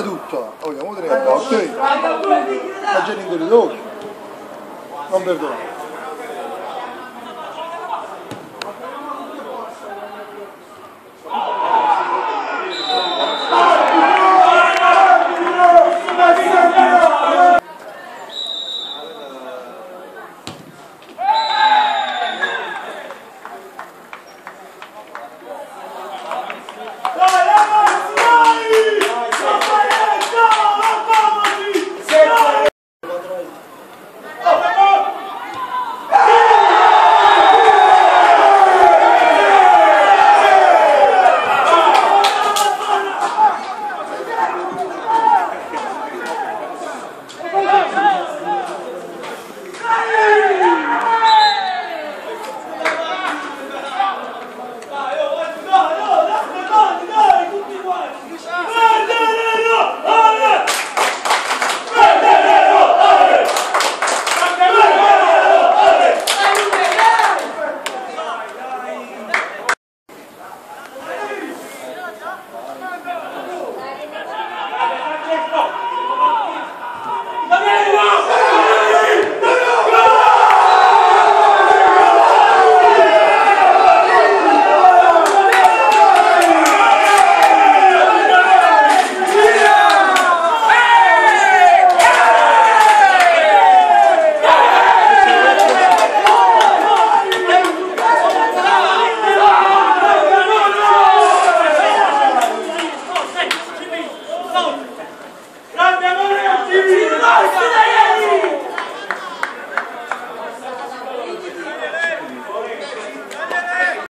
tutto, vogliamo vedere, ok? La gente in occhi. Non perdono.